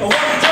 One